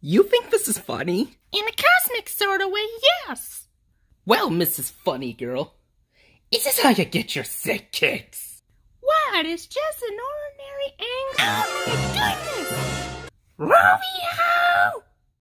You think this is funny? In a cosmic sort of way, yes. Well, Mrs. Funny Girl, is this how you get your sick kicks? What? It's just an ordinary angle. Oh my goodness! Robbie,